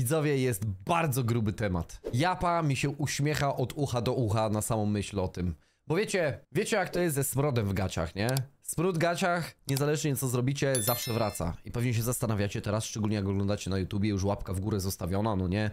Widzowie, jest bardzo gruby temat. Japa mi się uśmiecha od ucha do ucha na samą myśl o tym. Bo wiecie, wiecie jak to jest ze smrodem w gaciach, nie? Smród w gaciach, niezależnie co zrobicie, zawsze wraca. I pewnie się zastanawiacie teraz, szczególnie jak oglądacie na YouTubie, już łapka w górę zostawiona, no nie?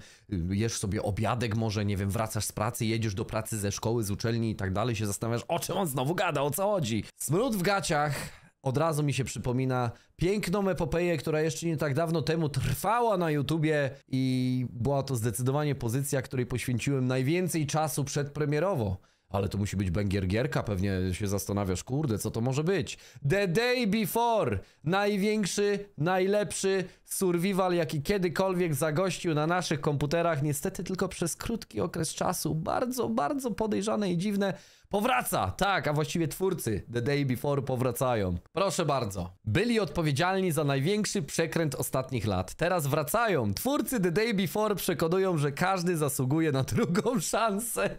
Jesz sobie obiadek może, nie wiem, wracasz z pracy, jedziesz do pracy ze szkoły, z uczelni i tak dalej, się zastanawiasz, o czym on znowu gada, o co chodzi? Smród w gaciach od razu mi się przypomina piękną epopeję, która jeszcze nie tak dawno temu trwała na YouTubie i była to zdecydowanie pozycja, której poświęciłem najwięcej czasu przedpremierowo. Ale to musi być Bengier Gierka, pewnie się zastanawiasz, kurde, co to może być? The Day Before! Największy, najlepszy survival, jaki kiedykolwiek zagościł na naszych komputerach, niestety tylko przez krótki okres czasu, bardzo, bardzo podejrzane i dziwne, powraca! Tak, a właściwie twórcy The Day Before powracają. Proszę bardzo. Byli odpowiedzialni za największy przekręt ostatnich lat. Teraz wracają. Twórcy The Day Before przekonują, że każdy zasługuje na drugą szansę.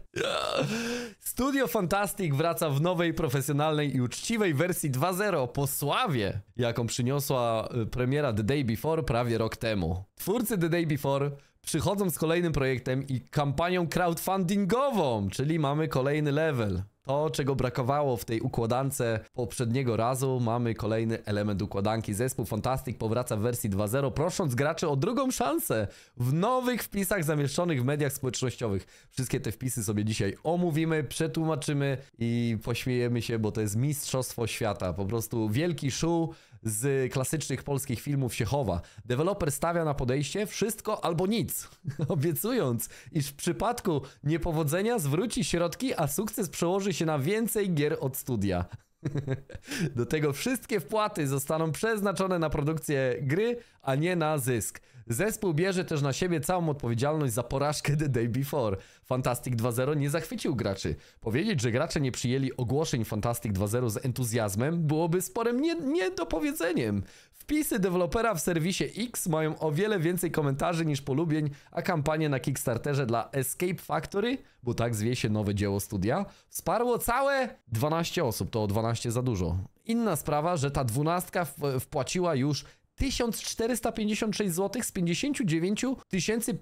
Studio Fantastic wraca w nowej, profesjonalnej i uczciwej wersji 2.0 po sławie, jaką przyniosła y, premiera The Day Before prawie rok temu. Twórcy The Day Before przychodzą z kolejnym projektem i kampanią crowdfundingową, czyli mamy kolejny level. To, czego brakowało w tej układance poprzedniego razu, mamy kolejny element układanki. Zespół Fantastic powraca w wersji 2.0, prosząc graczy o drugą szansę w nowych wpisach zamieszczonych w mediach społecznościowych. Wszystkie te wpisy sobie dzisiaj omówimy, przetłumaczymy i pośmiejemy się, bo to jest mistrzostwo świata. Po prostu wielki show z klasycznych polskich filmów się chowa. Deweloper stawia na podejście wszystko albo nic, obiecując, iż w przypadku niepowodzenia zwróci środki, a sukces przełoży się na więcej gier od studia. Do tego wszystkie wpłaty zostaną przeznaczone na produkcję gry, a nie na zysk. Zespół bierze też na siebie całą odpowiedzialność za porażkę The Day Before. Fantastic 2.0 nie zachwycił graczy. Powiedzieć, że gracze nie przyjęli ogłoszeń Fantastic 2.0 z entuzjazmem byłoby sporym niedopowiedzeniem. Nie Wpisy dewelopera w serwisie X mają o wiele więcej komentarzy niż polubień, a kampanię na Kickstarterze dla Escape Factory, bo tak zwie się nowe dzieło studia, wsparło całe 12 osób, to 12 za dużo. Inna sprawa, że ta dwunastka wpłaciła już 1456 zł z 59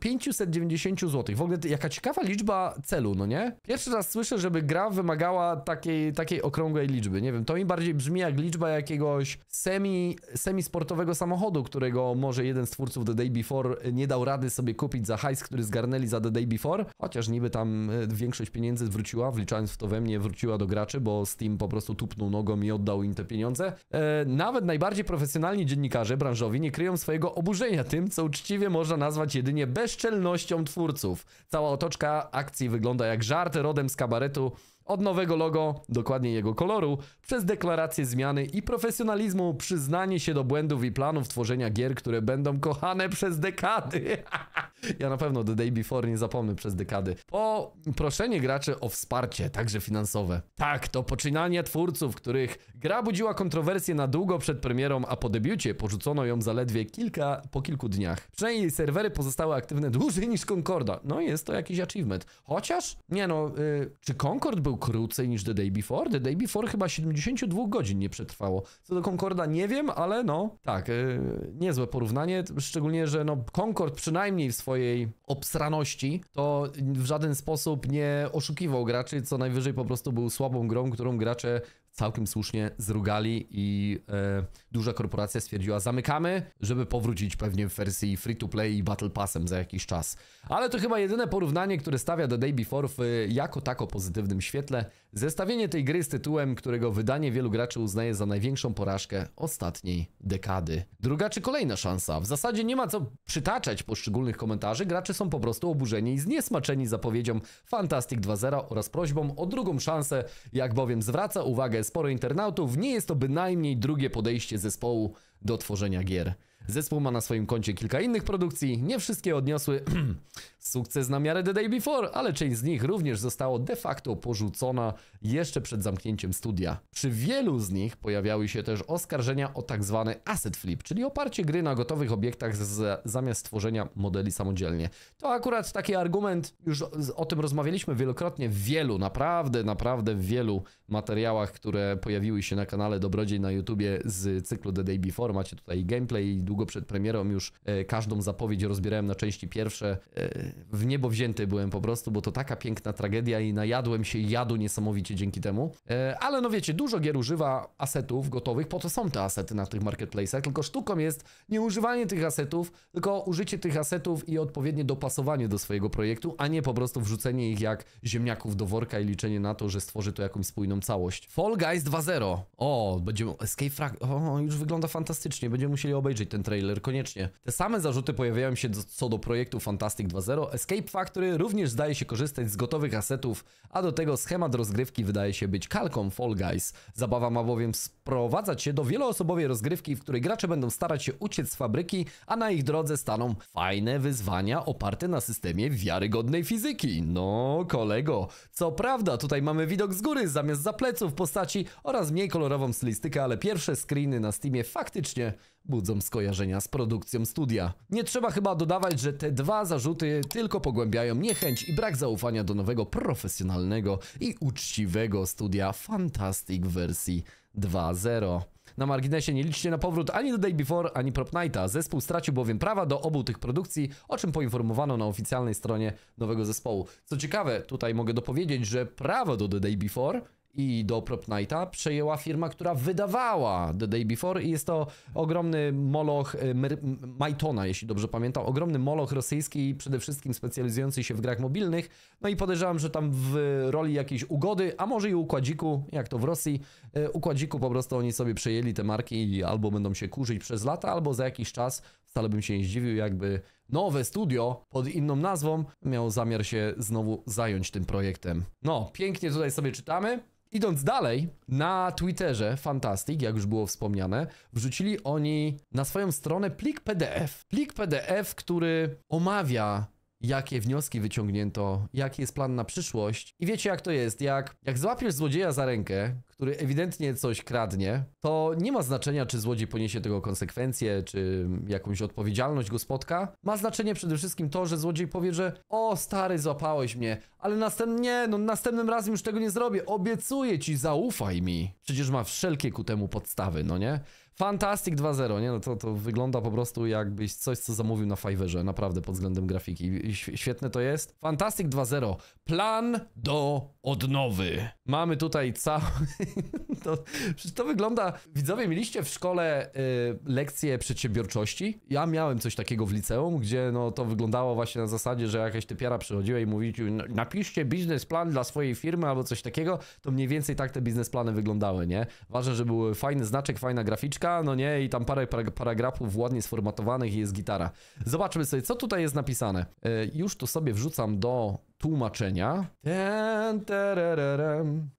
590 zł. W ogóle jaka ciekawa liczba celu, no nie? Pierwszy raz słyszę, żeby gra wymagała takiej, takiej okrągłej liczby. Nie wiem, to mi bardziej brzmi jak liczba jakiegoś semi, semi sportowego samochodu, którego może jeden z twórców The Day Before nie dał rady sobie kupić za hajs, który zgarnęli za The Day Before. Chociaż niby tam e, większość pieniędzy wróciła, wliczając w to we mnie, wróciła do graczy, bo Steam po prostu tupnął nogą i oddał im te pieniądze. E, nawet najbardziej profesjonalni dziennikarze, branżowi nie kryją swojego oburzenia tym, co uczciwie można nazwać jedynie bezczelnością twórców. Cała otoczka akcji wygląda jak żart rodem z kabaretu od nowego logo, dokładnie jego koloru, przez deklarację zmiany i profesjonalizmu, przyznanie się do błędów i planów tworzenia gier, które będą kochane przez dekady. ja na pewno The Day Before nie zapomnę przez dekady. Po proszenie graczy o wsparcie, także finansowe. Tak, to poczynanie twórców, których gra budziła kontrowersje na długo przed premierą, a po debiucie porzucono ją zaledwie kilka, po kilku dniach. Przynajmniej serwery pozostały aktywne dłużej niż Concorda. No jest to jakiś achievement. Chociaż, nie no, yy, czy Concord był krócej niż The Day Before. The Day Before chyba 72 godzin nie przetrwało. Co do Concorda nie wiem, ale no, tak, yy, niezłe porównanie, szczególnie, że no Concord przynajmniej w swojej obsraności to w żaden sposób nie oszukiwał graczy, co najwyżej po prostu był słabą grą, którą gracze całkiem słusznie zrugali i e, duża korporacja stwierdziła zamykamy, żeby powrócić pewnie w wersji free to play i battle passem za jakiś czas. Ale to chyba jedyne porównanie, które stawia The Day Before w jako tako pozytywnym świetle. Zestawienie tej gry z tytułem, którego wydanie wielu graczy uznaje za największą porażkę ostatniej dekady. Druga czy kolejna szansa? W zasadzie nie ma co przytaczać poszczególnych komentarzy, gracze są po prostu oburzeni i zniesmaczeni zapowiedzią Fantastic 2.0 oraz prośbą o drugą szansę, jak bowiem zwraca uwagę sporo internautów, nie jest to bynajmniej drugie podejście zespołu do tworzenia gier. Zespół ma na swoim koncie kilka innych produkcji, nie wszystkie odniosły Sukces na miarę The Day Before, ale część z nich również zostało de facto porzucona jeszcze przed zamknięciem studia. Przy wielu z nich pojawiały się też oskarżenia o tak zwany asset flip, czyli oparcie gry na gotowych obiektach z, zamiast tworzenia modeli samodzielnie. To akurat taki argument, już o tym rozmawialiśmy wielokrotnie w wielu, naprawdę, naprawdę w wielu materiałach, które pojawiły się na kanale Dobrodziej na YouTubie z cyklu The Day Before. Macie tutaj gameplay i długo przed premierą już e, każdą zapowiedź rozbierałem na części pierwsze. E, w niebo wzięty byłem po prostu, bo to taka piękna tragedia i najadłem się jadu niesamowicie dzięki temu. E, ale no wiecie, dużo gier używa asetów gotowych, po to są te asety na tych marketplace'ach, tylko sztuką jest nie używanie tych asetów, tylko użycie tych asetów i odpowiednie dopasowanie do swojego projektu, a nie po prostu wrzucenie ich jak ziemniaków do worka i liczenie na to, że stworzy to jakąś spójną całość. Fall Guys 2.0. O, będziemy... Escape Frag... O, już wygląda fantastycznie. Będziemy musieli obejrzeć ten trailer, koniecznie. Te same zarzuty pojawiają się do, co do projektu Fantastic 2.0. Escape Factory również zdaje się korzystać z gotowych asetów, a do tego schemat rozgrywki wydaje się być kalką Fall Guys. Zabawa ma bowiem sprowadzać się do wieloosobowej rozgrywki, w której gracze będą starać się uciec z fabryki, a na ich drodze staną fajne wyzwania oparte na systemie wiarygodnej fizyki. No, kolego. Co prawda, tutaj mamy widok z góry zamiast za pleców postaci oraz mniej kolorową stylistykę, ale pierwsze screeny na Steamie faktycznie budzą skojarzenia z produkcją studia. Nie trzeba chyba dodawać, że te dwa zarzuty tylko pogłębiają niechęć i brak zaufania do nowego profesjonalnego i uczciwego studia Fantastic wersji 2.0. Na marginesie nie liczcie na powrót ani do Day Before, ani Prop Nighta. Zespół stracił bowiem prawa do obu tych produkcji, o czym poinformowano na oficjalnej stronie nowego zespołu. Co ciekawe, tutaj mogę dopowiedzieć, że prawo do The Day Before i do Prop Nighta przejęła firma, która wydawała The Day Before i jest to ogromny moloch y, Mer- M- Maitona, jeśli dobrze pamiętam, ogromny moloch rosyjski, przede wszystkim specjalizujący się w grach mobilnych, no i podejrzewam, że tam w roli jakiejś ugody, a może i układziku, jak to w Rosji, y, układziku po prostu oni sobie przejęli te marki i albo będą się kurzyć przez lata, albo za jakiś czas, wcale bym się nie zdziwił, jakby nowe studio pod inną nazwą miało zamiar się znowu zająć tym projektem. No, pięknie tutaj sobie czytamy. Idąc dalej, na Twitterze Fantastic, jak już było wspomniane, wrzucili oni na swoją stronę plik PDF. Plik PDF, który omawia jakie wnioski wyciągnięto, jaki jest plan na przyszłość. I wiecie jak to jest, jak, jak złapiesz złodzieja za rękę, który ewidentnie coś kradnie, to nie ma znaczenia, czy złodziej poniesie tego konsekwencje, czy jakąś odpowiedzialność go spotka. Ma znaczenie przede wszystkim to, że złodziej powie, że o stary, złapałeś mnie, ale następnym, nie, no następnym razem już tego nie zrobię, obiecuję ci, zaufaj mi. Przecież ma wszelkie ku temu podstawy, no nie? Fantastic 2.0, nie? No to, to wygląda po prostu jakbyś coś, co zamówił na Fiverrze, naprawdę pod względem grafiki. Świetne to jest. Fantastic 2.0. Plan do odnowy. Mamy tutaj cały... to, przecież to wygląda... Widzowie, mieliście w szkole y, lekcje przedsiębiorczości? Ja miałem coś takiego w liceum, gdzie no to wyglądało właśnie na zasadzie, że jakaś typiara przychodziła i mówi ci, "No, napiszcie biznesplan dla swojej firmy albo coś takiego, to mniej więcej tak te biznesplany wyglądały, nie? Ważne, że był fajny znaczek, fajna graficzka, no nie, i tam parę para- paragrafów ładnie sformatowanych i jest gitara. Zobaczmy sobie, co tutaj jest napisane. E, już tu sobie wrzucam do tłumaczenia.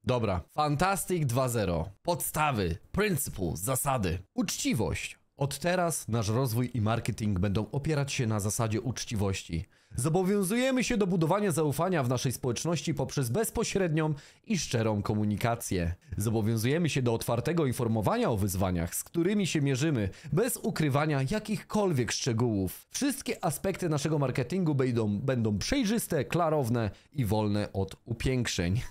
Dobra. Fantastic 2.0. Podstawy, principles, zasady. Uczciwość. Od teraz nasz rozwój i marketing będą opierać się na zasadzie uczciwości. Zobowiązujemy się do budowania zaufania w naszej społeczności poprzez bezpośrednią i szczerą komunikację. Zobowiązujemy się do otwartego informowania o wyzwaniach, z którymi się mierzymy, bez ukrywania jakichkolwiek szczegółów. Wszystkie aspekty naszego marketingu będą, będą przejrzyste, klarowne i wolne od upiększeń.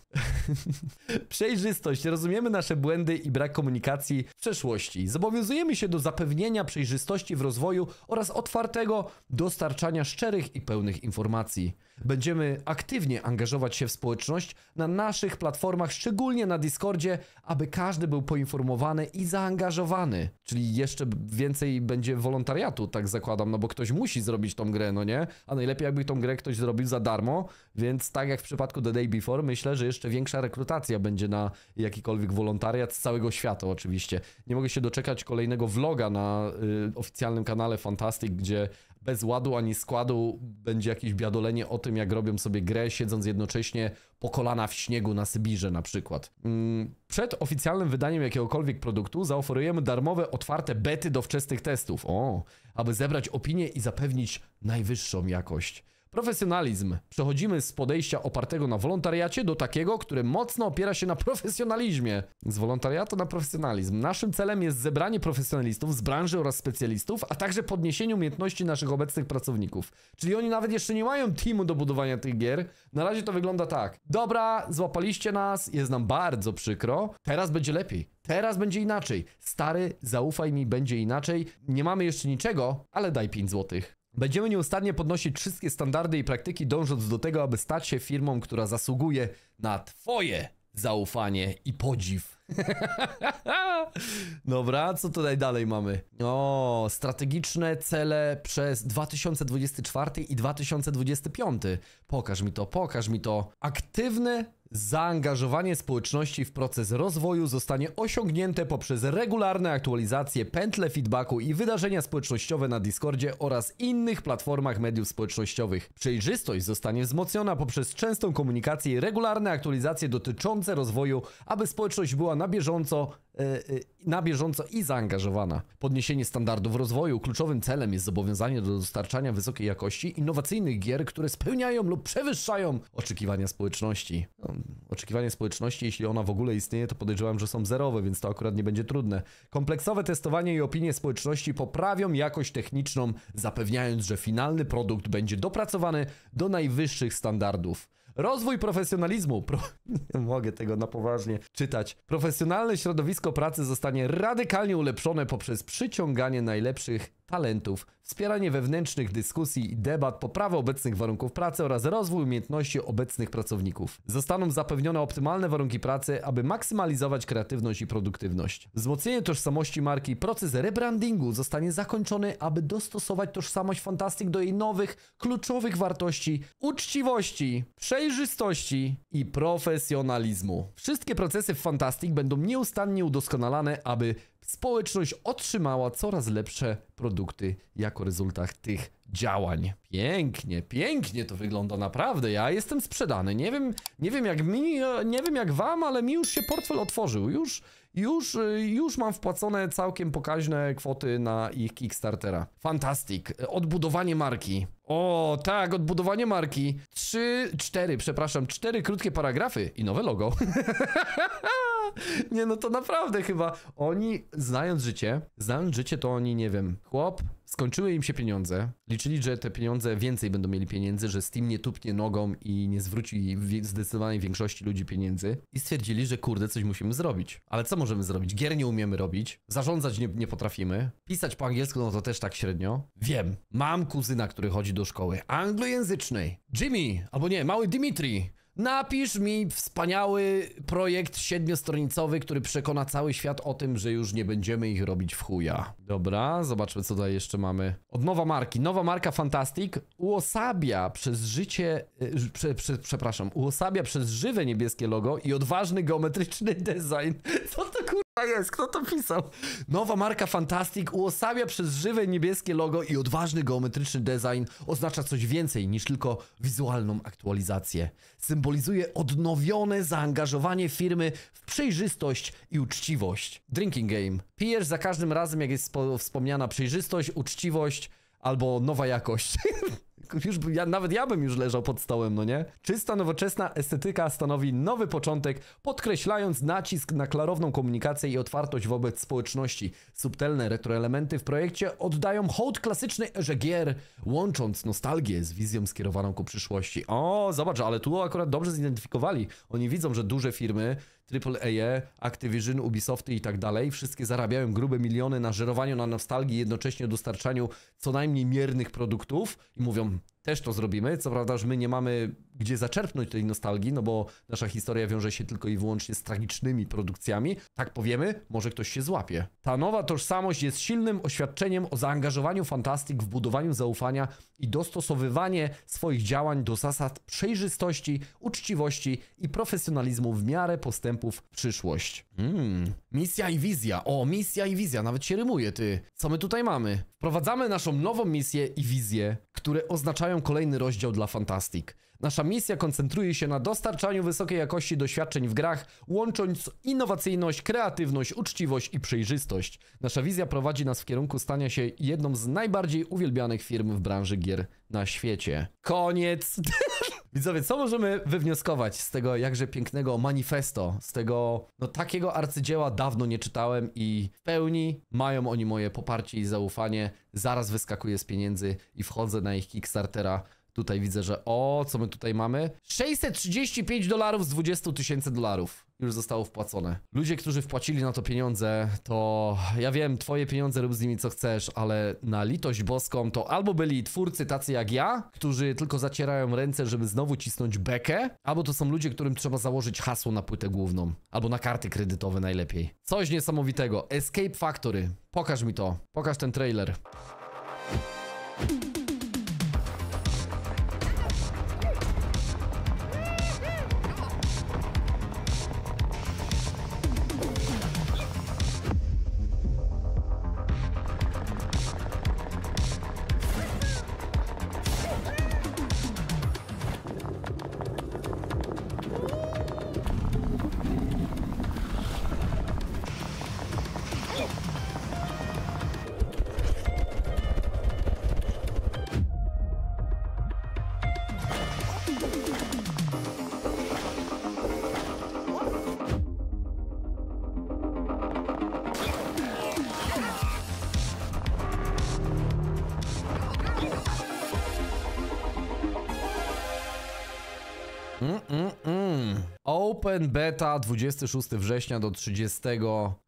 Przejrzystość. Rozumiemy nasze błędy i brak komunikacji w przeszłości. Zobowiązujemy się do zapewnienia przejrzystości w rozwoju oraz otwartego dostarczania szczerych i pełnych informacji. Będziemy aktywnie angażować się w społeczność na naszych platformach, szczególnie na Discordzie, aby każdy był poinformowany i zaangażowany. Czyli jeszcze więcej będzie wolontariatu, tak zakładam, no bo ktoś musi zrobić tą grę, no nie? A najlepiej jakby tą grę ktoś zrobił za darmo, więc tak jak w przypadku The Day Before, myślę, że jeszcze większa rekrutacja będzie na jakikolwiek wolontariat z całego świata oczywiście. Nie mogę się doczekać kolejnego vloga na y, oficjalnym kanale Fantastic, gdzie bez ładu ani składu będzie jakieś biadolenie o tym, jak robią sobie grę, siedząc jednocześnie po kolana w śniegu na Sybirze na przykład. Mm, Przed oficjalnym wydaniem jakiegokolwiek produktu zaoferujemy darmowe, otwarte bety do wczesnych testów. O, aby zebrać opinie i zapewnić najwyższą jakość. Profesjonalizm. Przechodzimy z podejścia opartego na wolontariacie do takiego, które mocno opiera się na profesjonalizmie. Z wolontariatu na profesjonalizm. Naszym celem jest zebranie profesjonalistów z branży oraz specjalistów, a także podniesienie umiejętności naszych obecnych pracowników. Czyli oni nawet jeszcze nie mają teamu do budowania tych gier. Na razie to wygląda tak. Dobra, złapaliście nas, jest nam bardzo przykro. Teraz będzie lepiej. Teraz będzie inaczej. Stary, zaufaj mi, będzie inaczej. Nie mamy jeszcze niczego, ale daj 5 złotych. Będziemy nieustannie podnosić wszystkie standardy i praktyki, dążąc do tego, aby stać się firmą, która zasługuje na Twoje zaufanie i podziw. Dobra, co tutaj dalej mamy? O, strategiczne cele przez 2024 i 2025. Pokaż mi to, pokaż mi to. Aktywne Zaangażowanie społeczności w proces rozwoju zostanie osiągnięte poprzez regularne aktualizacje, pętle feedbacku i wydarzenia społecznościowe na Discordzie oraz innych platformach mediów społecznościowych. Przejrzystość zostanie wzmocniona poprzez częstą komunikację i regularne aktualizacje dotyczące rozwoju, aby społeczność była na bieżąco na bieżąco i zaangażowana. Podniesienie standardów rozwoju kluczowym celem jest zobowiązanie do dostarczania wysokiej jakości innowacyjnych gier, które spełniają lub przewyższają oczekiwania społeczności. No, oczekiwania społeczności, jeśli ona w ogóle istnieje, to podejrzewam, że są zerowe, więc to akurat nie będzie trudne. Kompleksowe testowanie i opinie społeczności poprawią jakość techniczną, zapewniając, że finalny produkt będzie dopracowany do najwyższych standardów. Rozwój profesjonalizmu. Pro... Nie mogę tego na poważnie czytać. Profesjonalne środowisko pracy zostanie radykalnie ulepszone poprzez przyciąganie najlepszych talentów, wspieranie wewnętrznych dyskusji i debat, poprawę obecnych warunków pracy oraz rozwój umiejętności obecnych pracowników. Zostaną zapewnione optymalne warunki pracy, aby maksymalizować kreatywność i produktywność. Wzmocnienie tożsamości marki i proces rebrandingu zostanie zakończony, aby dostosować tożsamość Fantastic do jej nowych, kluczowych wartości uczciwości, przejrzystości i profesjonalizmu. Wszystkie procesy w Fantastic będą nieustannie udoskonalane, aby społeczność otrzymała coraz lepsze produkty jako rezultat tych działań. Pięknie, pięknie to wygląda naprawdę. Ja jestem sprzedany. Nie wiem, nie wiem jak mi, nie wiem jak wam, ale mi już się portfel otworzył. Już, już, już mam wpłacone całkiem pokaźne kwoty na ich Kickstartera. Fantastic. Odbudowanie marki. O, tak, odbudowanie marki. Trzy, cztery, przepraszam, cztery krótkie paragrafy i nowe logo. nie, no to naprawdę chyba oni, znając życie, znając życie, to oni, nie wiem, chłop, skończyły im się pieniądze, liczyli, że te pieniądze więcej będą mieli pieniędzy, że Steam nie tupnie nogą i nie zwróci zdecydowanej większości ludzi pieniędzy i stwierdzili, że kurde, coś musimy zrobić. Ale co możemy zrobić? Gier nie umiemy robić, zarządzać nie, nie potrafimy, pisać po angielsku, no to też tak średnio. Wiem, mam kuzyna, który chodzi do szkoły anglojęzycznej. Jimmy, albo nie, mały Dimitri. Napisz mi wspaniały projekt siedmiostronicowy, który przekona cały świat o tym, że już nie będziemy ich robić w chuja. Dobra, zobaczmy co tutaj jeszcze mamy. Od nowa marki. Nowa marka Fantastic uosabia przez życie, yy, prze, prze, przepraszam, uosabia przez żywe niebieskie logo i odważny geometryczny design. Co to kurwa jest? Kto to pisał? Nowa marka Fantastic uosabia przez żywe niebieskie logo i odważny geometryczny design oznacza coś więcej niż tylko wizualną aktualizację. Symbolizuje odnowione zaangażowanie firmy w przejrzystość i uczciwość. Drinking Game. Pijesz za każdym razem, jak jest wspomniana przejrzystość, uczciwość albo nowa jakość. już, ja, nawet ja bym już leżał pod stołem, no nie? Czysta, nowoczesna estetyka stanowi nowy początek, podkreślając nacisk na klarowną komunikację i otwartość wobec społeczności. Subtelne retroelementy w projekcie oddają hołd klasycznej erze gier, łącząc nostalgię z wizją skierowaną ku przyszłości. O, zobacz, ale tu akurat dobrze zidentyfikowali. Oni widzą, że duże firmy AAA, Activision, Ubisofty i tak dalej, wszystkie zarabiają grube miliony na żerowaniu na nostalgii, jednocześnie dostarczaniu co najmniej miernych produktów i mówią, też to zrobimy. Co prawda, że my nie mamy gdzie zaczerpnąć tej nostalgii, no bo nasza historia wiąże się tylko i wyłącznie z tragicznymi produkcjami. Tak powiemy, może ktoś się złapie. Ta nowa tożsamość jest silnym oświadczeniem o zaangażowaniu Fantastic w budowaniu zaufania i dostosowywanie swoich działań do zasad przejrzystości, uczciwości i profesjonalizmu w miarę postępów w przyszłość. Mm. Misja i wizja. O, misja i wizja, nawet się rymuje, ty. Co my tutaj mamy? Wprowadzamy naszą nową misję i wizję, które oznaczają kolejny rozdział dla Fantastic. Nasza misja koncentruje się na dostarczaniu wysokiej jakości doświadczeń w grach, łącząc innowacyjność, kreatywność, uczciwość i przejrzystość. Nasza wizja prowadzi nas w kierunku stania się jedną z najbardziej uwielbianych firm w branży gier na świecie. Koniec! Widzowie, co możemy wywnioskować z tego jakże pięknego manifesto, z tego, no takiego arcydzieła dawno nie czytałem i w pełni mają oni moje poparcie i zaufanie. Zaraz wyskakuję z pieniędzy i wchodzę na ich Kickstartera. Tutaj widzę, że o, co my tutaj mamy? 635 dolarów z 20 tysięcy dolarów już zostało wpłacone. Ludzie, którzy wpłacili na to pieniądze, to ja wiem, twoje pieniądze rób z nimi co chcesz, ale na litość boską to albo byli twórcy tacy jak ja, którzy tylko zacierają ręce, żeby znowu cisnąć bekę, albo to są ludzie, którym trzeba założyć hasło na płytę główną, albo na karty kredytowe najlepiej. Coś niesamowitego. Escape Factory. Pokaż mi to. Pokaż ten trailer. Open beta 26 września do 30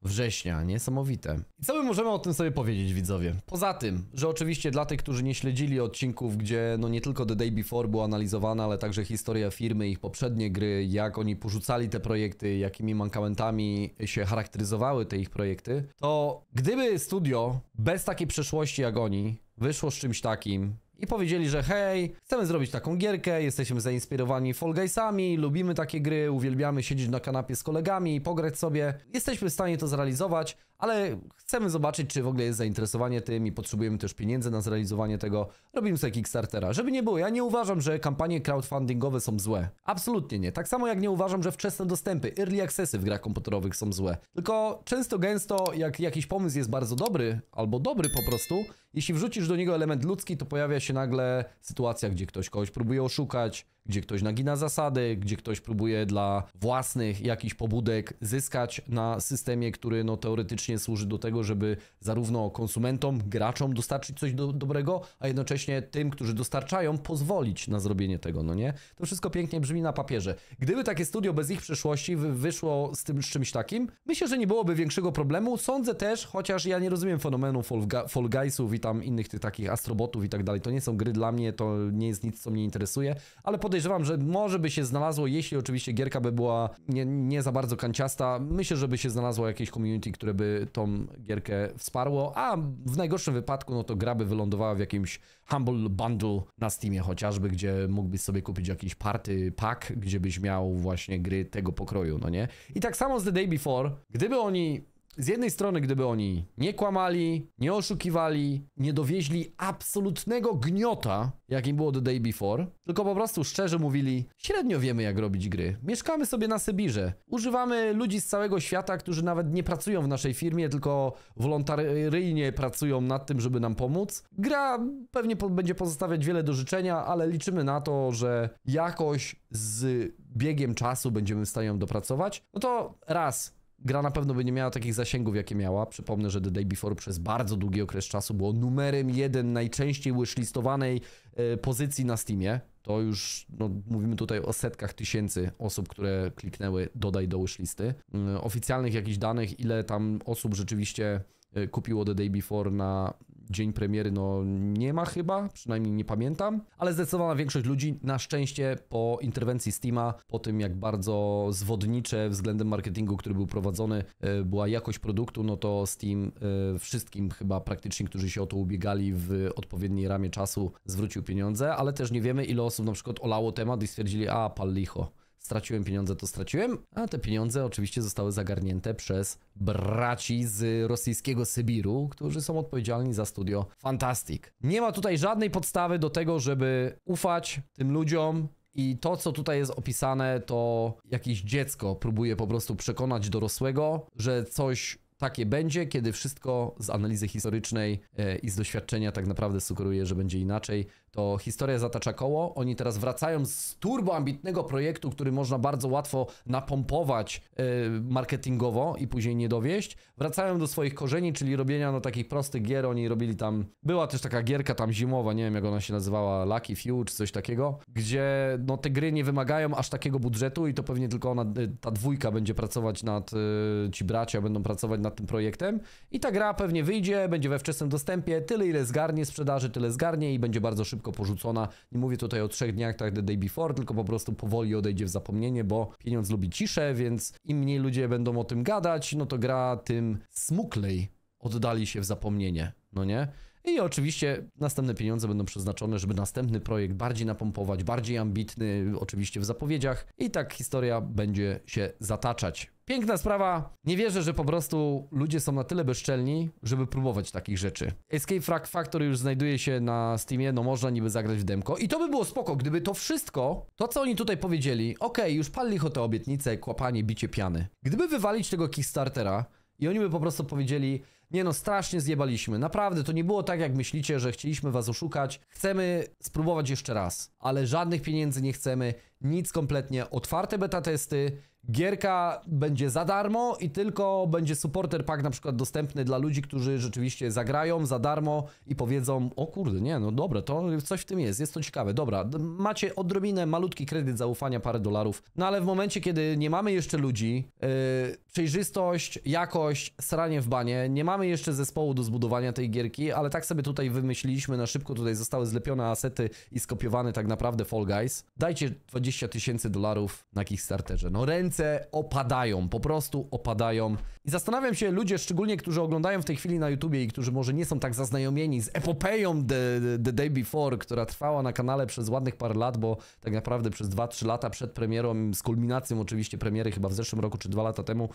września. Niesamowite. I co my możemy o tym sobie powiedzieć, widzowie? Poza tym, że oczywiście dla tych, którzy nie śledzili odcinków, gdzie no nie tylko The Day Before była analizowana, ale także historia firmy, ich poprzednie gry, jak oni porzucali te projekty, jakimi mankamentami się charakteryzowały te ich projekty, to gdyby studio bez takiej przeszłości jak oni wyszło z czymś takim, i powiedzieli, że hej, chcemy zrobić taką gierkę, jesteśmy zainspirowani Fall Guysami, lubimy takie gry, uwielbiamy siedzieć na kanapie z kolegami i pograć sobie. Jesteśmy w stanie to zrealizować, ale chcemy zobaczyć, czy w ogóle jest zainteresowanie tym i potrzebujemy też pieniędzy na zrealizowanie tego. Robimy sobie Kickstartera. Żeby nie było, ja nie uważam, że kampanie crowdfundingowe są złe. Absolutnie nie. Tak samo jak nie uważam, że wczesne dostępy, early accessy w grach komputerowych są złe. Tylko często gęsto, jak jakiś pomysł jest bardzo dobry, albo dobry po prostu, jeśli wrzucisz do niego element ludzki, to pojawia się nagle sytuacja, gdzie ktoś kogoś próbuje oszukać, gdzie ktoś nagina zasady, gdzie ktoś próbuje dla własnych jakichś pobudek zyskać na systemie, który no teoretycznie służy do tego, żeby zarówno konsumentom, graczom dostarczyć coś do, dobrego, a jednocześnie tym, którzy dostarczają, pozwolić na zrobienie tego, no nie? To wszystko pięknie brzmi na papierze. Gdyby takie studio bez ich przyszłości wyszło z tym z czymś takim, myślę, że nie byłoby większego problemu. Sądzę też, chociaż ja nie rozumiem fenomenu Fall, Fall Guysów i tam innych tych takich astrobotów i tak dalej. To nie są gry dla mnie, to nie jest nic, co mnie interesuje, ale podejrzewam, podejrzewam, że może by się znalazło, jeśli oczywiście gierka by była nie, nie za bardzo kanciasta, myślę, że by się znalazło jakieś community, które by tą gierkę wsparło, a w najgorszym wypadku, no to gra by wylądowała w jakimś Humble Bundle na Steamie chociażby, gdzie mógłbyś sobie kupić jakiś party pack, gdzie byś miał właśnie gry tego pokroju, no nie? I tak samo z The Day Before, gdyby oni z jednej strony, gdyby oni nie kłamali, nie oszukiwali, nie dowieźli absolutnego gniota, jakim było The Day Before, tylko po prostu szczerze mówili, średnio wiemy jak robić gry. Mieszkamy sobie na Sybirze. Używamy ludzi z całego świata, którzy nawet nie pracują w naszej firmie, tylko wolontaryjnie pracują nad tym, żeby nam pomóc. Gra pewnie po będzie pozostawiać wiele do życzenia, ale liczymy na to, że jakoś z biegiem czasu będziemy w stanie ją dopracować. No to raz, Gra na pewno by nie miała takich zasięgów, jakie miała. Przypomnę, że The Day Before przez bardzo długi okres czasu było numerem jeden najczęściej wishlistowanej e, pozycji na Steamie. To już, no, mówimy tutaj o setkach tysięcy osób, które kliknęły dodaj do wishlisty. E, oficjalnych jakichś danych, ile tam osób rzeczywiście e, kupiło The Day Before na dzień premiery no nie ma chyba, przynajmniej nie pamiętam, ale zdecydowana większość ludzi na szczęście po interwencji Steama, po tym jak bardzo zwodnicze względem marketingu, który był prowadzony, e, była jakość produktu, no to Steam e, wszystkim chyba praktycznie, którzy się o to ubiegali w odpowiedniej ramie czasu zwrócił pieniądze, ale też nie wiemy ile osób na przykład olało temat i stwierdzili, a pal licho straciłem pieniądze, to straciłem, a te pieniądze oczywiście zostały zagarnięte przez braci z rosyjskiego Sybiru, którzy są odpowiedzialni za studio Fantastic. Nie ma tutaj żadnej podstawy do tego, żeby ufać tym ludziom, i to, co tutaj jest opisane, to jakieś dziecko próbuje po prostu przekonać dorosłego, że coś takie będzie, kiedy wszystko z analizy historycznej e, i z doświadczenia tak naprawdę sugeruje, że będzie inaczej. To historia zatacza koło. Oni teraz wracają z turbo ambitnego projektu, który można bardzo łatwo napompować e, marketingowo i później nie dowieść. Wracają do swoich korzeni, czyli robienia no takich prostych gier. Oni robili tam. Była też taka gierka tam zimowa, nie wiem jak ona się nazywała, Lucky Few czy coś takiego, gdzie no te gry nie wymagają aż takiego budżetu i to pewnie tylko ona, y, ta dwójka będzie pracować nad, y, ci bracia będą pracować nad tym projektem i ta gra pewnie wyjdzie, będzie we wczesnym dostępie, tyle ile zgarnie sprzedaży, tyle zgarnie i będzie bardzo szybko porzucona. Nie mówię tutaj o trzech dniach, tak The Day Before, tylko po prostu powoli odejdzie w zapomnienie, bo pieniądz lubi ciszę, więc im mniej ludzie będą o tym gadać, no to gra tym smuklej oddali się w zapomnienie, no nie? I oczywiście następne pieniądze będą przeznaczone, żeby następny projekt bardziej napompować, bardziej ambitny, oczywiście w zapowiedziach. I tak historia będzie się zataczać. Piękna sprawa. Nie wierzę, że po prostu ludzie są na tyle bezczelni, żeby próbować takich rzeczy. Escape Frag Factory już znajduje się na Steamie, no można niby zagrać w demko. I to by było spoko, gdyby to wszystko, to co oni tutaj powiedzieli, okej, już palli o te obietnice, kłapanie, bicie piany. Gdyby wywalić tego Kickstartera i oni by po prostu powiedzieli, nie no, strasznie zjebaliśmy. Naprawdę, to nie było tak, jak myślicie, że chcieliśmy was oszukać. Chcemy spróbować jeszcze raz, ale żadnych pieniędzy nie chcemy, nic kompletnie. Otwarte beta testy, gierka będzie za darmo i tylko będzie supporter pack na przykład dostępny dla ludzi, którzy rzeczywiście zagrają za darmo i powiedzą, o kurde, nie, no dobra, to coś w tym jest, jest to ciekawe, dobra, macie odrobinę, malutki kredyt zaufania, parę dolarów, no ale w momencie, kiedy nie mamy jeszcze ludzi, yy, przejrzystość, jakość, sranie w banie, nie mamy jeszcze zespołu do zbudowania tej gierki, ale tak sobie tutaj wymyśliliśmy na szybko, tutaj zostały zlepione asety i skopiowane tak naprawdę Fall Guys. Dajcie 20 tysięcy dolarów na Kickstarterze. No ręce opadają, po prostu opadają. I zastanawiam się, ludzie szczególnie, którzy oglądają w tej chwili na YouTubie i którzy może nie są tak zaznajomieni z epopeją The, The Day Before, która trwała na kanale przez ładnych parę lat, bo tak naprawdę przez 2-3 lata przed premierą, z kulminacją oczywiście premiery chyba w zeszłym roku czy dwa lata temu,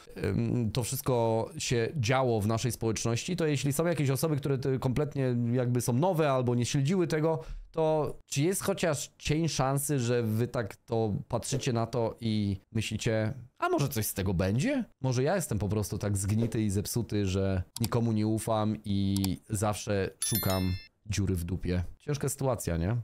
to wszystko się działo w naszej społeczności, to jeśli są jakieś osoby, które kompletnie jakby są nowe albo nie śledziły tego, to czy jest chociaż cień szansy, że wy tak to patrzycie na to i myślicie, a może coś z tego będzie? Może ja jestem po prostu tak zgnity i zepsuty, że nikomu nie ufam i zawsze szukam dziury w dupie. Ciężka sytuacja, nie?